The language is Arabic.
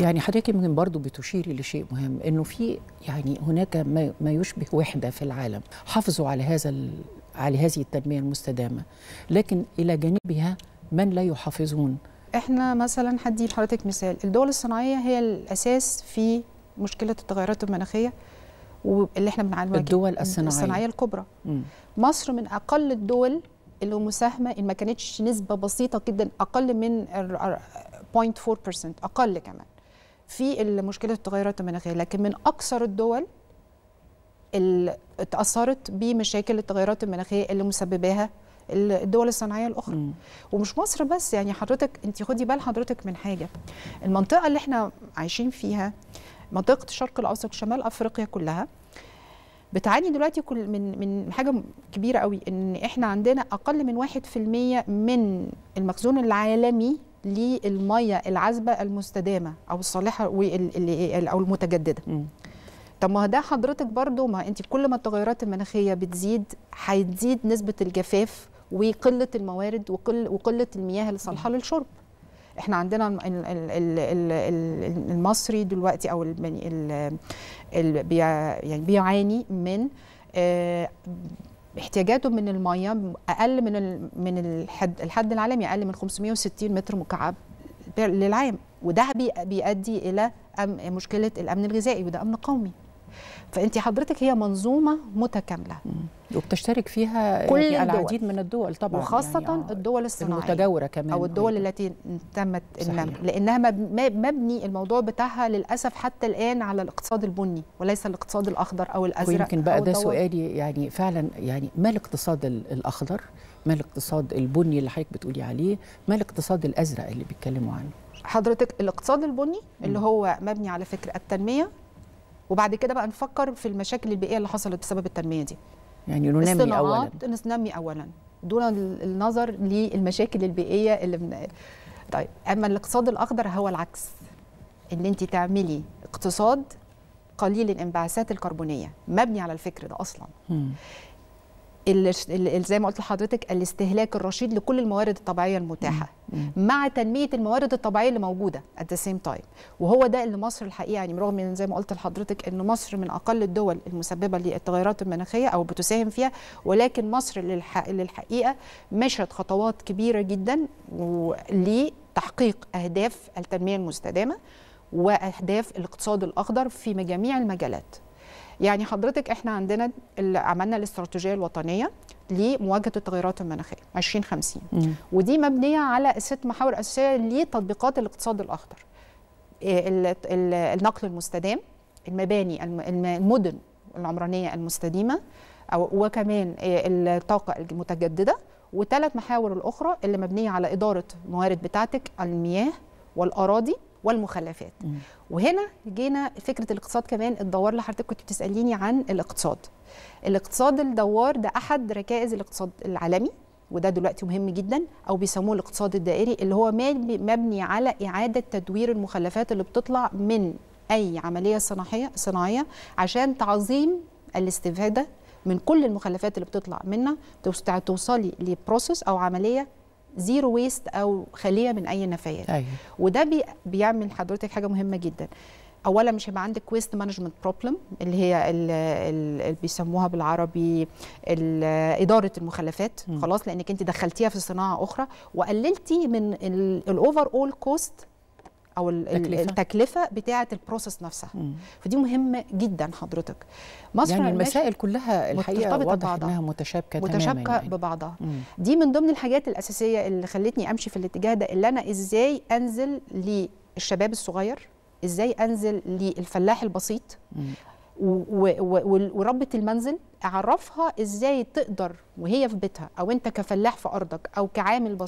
يعني حضرتك يمكن برضه بتشيري لشيء مهم إنه في يعني هناك ما, ما يشبه وحدة في العالم حافظوا على هذا على هذه التنمية المستدامة لكن إلى جانبها من لا يحافظون؟ إحنا مثلا هدي لحضرتك مثال الدول الصناعية هي الأساس في مشكلة التغيرات المناخية واللي إحنا بنعلمها الدول الصناعية. الصناعية الكبرى. مم. مصر من أقل الدول اللي مساهمة إن ما كانتش نسبة بسيطة جدا أقل من 0.4% أقل كمان. في مشكله التغيرات المناخيه لكن من أكثر الدول اللي اتاثرت بمشاكل التغيرات المناخيه اللي مسبباها الدول الصناعية الأخرى مم. ومش مصر بس يعني حضرتك انت خدي بال حضرتك من حاجة المنطقة اللي إحنا عايشين فيها منطقة الشرق الأوسط شمال أفريقيا كلها بتعاني دلوقتي كل من من حاجة كبيرة قوي إن إحنا عندنا أقل من 1% من المخزون العالمي للمية العذبة المستدامة أو الصالحة أو المتجددة. طب ما ده حضرتك برضو ما أنت كل ما التغيرات المناخية بتزيد هتزيد نسبة الجفاف وقلة الموارد وقل وقلة المياه اللي صالحه للشرب. إحنا عندنا ال- ال- ال- ال- ال- المصري دلوقتي أو ال- يعني يعني بيعاني من آه، احتياجاته من الميه أقل من من الحد الحد العالمي أقل من 560 متر مكعب للعام. وده بي- بيؤدي إلى مشكلة الأمن الغذائي وده أمن قومي. فأنت حضرتك هي منظومة متكاملة وبتشترك فيها كل يعني. العديد من الدول طبعا وخاصة يعني الدول الصناعية المتجاورة كمان أو الدول أيضاً. التي تمت. النمو لأنها مب- مب- مبني الموضوع بتاعها للأسف حتى الآن على الاقتصاد البني وليس الاقتصاد الأخضر أو الأزرق ويمكن بقى ده. سؤالي يعني فعلا يعني ما الاقتصاد ال- الأخضر ما الاقتصاد البني اللي حضرتك بتقولي عليه ما الاقتصاد الأزرق اللي بيتكلموا عنه حضرتك الاقتصاد البني اللي هو مبني على فكر التنمية وبعد كده بقى نفكر في المشاكل البيئية اللي حصلت بسبب التنمية دي. يعني ننمي اولا. ننمي اولا. دون ال- النظر للمشاكل البيئية اللي من... طيب أما الاقتصاد الأخضر هو العكس. إن أنت تعملي اقتصاد قليل الانبعاثات الكربونية مبني على الفكر ده أصلا. مم. زي ما قلت لحضرتك الاستهلاك الرشيد لكل الموارد الطبيعية المتاحة. مع تنمية الموارد الطبيعية اللي موجودة at the same time. وهو ده اللي مصر الحقيقة يعني رغم من زي ما قلت لحضرتك إن مصر من أقل الدول المسببة للتغيرات المناخية أو بتساهم فيها ولكن مصر للح... للحقيقة مشت خطوات كبيرة جدا لتحقيق أهداف التنمية المستدامة وأهداف الاقتصاد الأخضر في جميع المجالات. يعني حضرتك إحنا عندنا اللي عملنا الاستراتيجية الوطنية لمواجهة التغيرات المناخية 2050 مم. ودي مبنية على ست محاور أساسية لتطبيقات الاقتصاد الأخضر. ال- ال- النقل المستدام المباني الم- الم- المدن العمرانية المستديمة أو وكمان إيه الطاقة المتجددة. والثلاث محاور الأخرى اللي مبنية على إدارة الموارد بتاعتك المياه والأراضي والمخلفات مم. وهنا جينا فكرة الاقتصاد كمان الدوار اللي حضرتك كنت بتسأليني عن الاقتصاد الاقتصاد الدوار ده أحد ركائز الاقتصاد العالمي وده دلوقتي مهم جدا أو بيسموه الاقتصاد الدائري اللي هو مبني على إعادة تدوير المخلفات اللي بتطلع من أي عملية صناعيه صناعية عشان تعظيم الاستفادة من كل المخلفات اللي بتطلع منها توص- توصلي لبروسيس أو عملية zero waste أو خاليه من أي نفايات. أيوه. وده بي بيعمل حضرتك حاجة مهمة جدا. اولا مش هيبقى عندك waste management problem اللي هي ال- ال- اللي بيسموها بالعربي ال- إدارة المخلفات. مم. خلاص لأنك أنت دخلتيها في صناعة أخرى وقللتي من ال overall cost أو. التكلفة بتاعة ال process نفسها مم. فدي مهمة جدا حضرتك مصر يعني المسائل كلها الحقيقة واضح ببعضها. إنها متشابكة تماما متشابكه يعني. ببعضها مم. دي من ضمن الحاجات الأساسية اللي خلتني أمشي في الاتجاه ده اللي أنا إزاي أنزل للشباب الصغير إزاي أنزل للفلاح البسيط مم. وربة المنزل أعرفها إزاي تقدر وهي في بيتها أو أنت كفلاح في أرضك أو كعامل بسيط